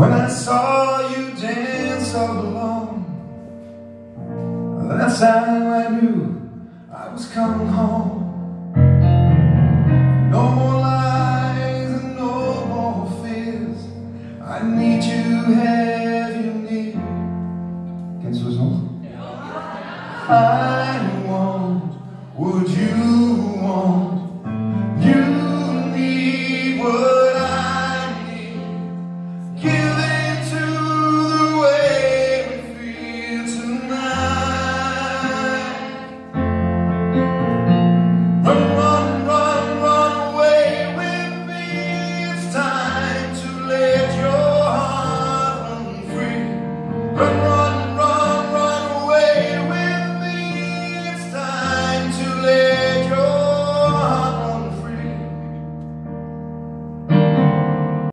When I saw you dance all alone That's how I knew I was coming home. No more lies and no more fears. I need you, have you near. Kennst du das? I want, would you Run.